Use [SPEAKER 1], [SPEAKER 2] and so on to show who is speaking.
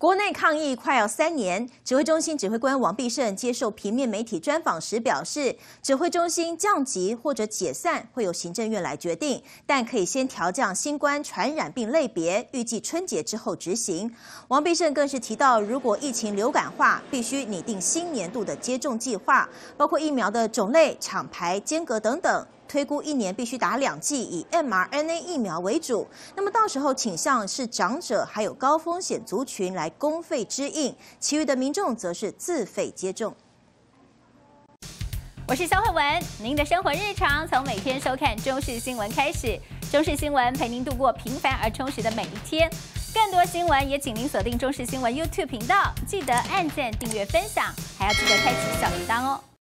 [SPEAKER 1] 国内抗疫快要三年，指挥中心指挥官王必胜接受平面媒体专访时表示，指挥中心降级或者解散会由行政院来决定，但可以先调降新冠传染病类别，预计春节之后执行。王必胜更是提到，如果疫情流感化，必须拟定新年度的接种计划，包括疫苗的种类、厂牌、间隔等等。推估一年必须打两剂以 mRNA 疫苗为主，那么到时候倾向是长者还有高风险族群来公费支应，其余的民众则是自费接种。
[SPEAKER 2] 我是肖慧文，您的生活日常从每天收看中视新闻开始，中视新闻陪您度过平凡而充实的每一天。更多新闻也请您锁定中视新闻 YouTube 频道，记得按赞、订阅、分享，还要记得开启小铃铛哦。